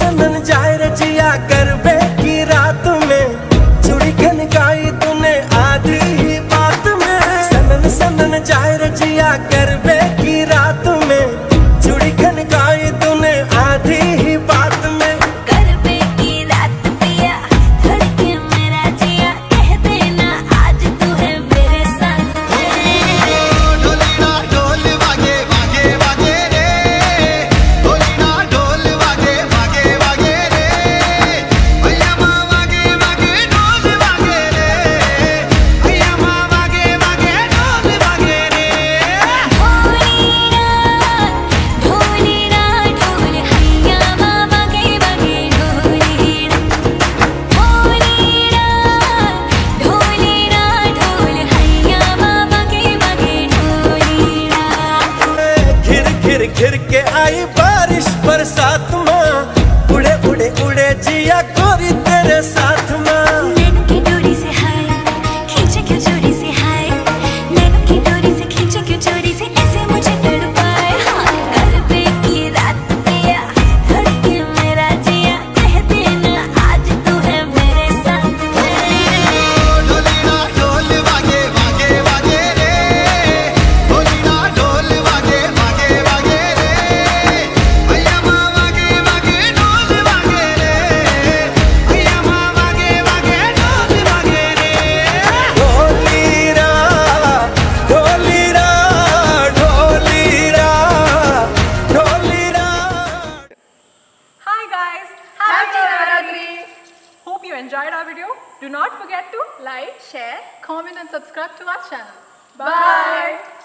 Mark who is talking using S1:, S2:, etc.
S1: सनन जाए रचिया कर बे की रात में। चुड़ी खनकाई तूने आधी ही बात में। सनन सनन जाए
S2: रचिया कर बे
S1: घिर घिर के आई बारिश बरसात माँ। उड़े उड़े उड़े जिया गोरी तेरे साथ।
S3: guys! Happy Navratri! Hope you enjoyed our video. Do not forget to like, share, comment and subscribe to our channel. Bye! Bye.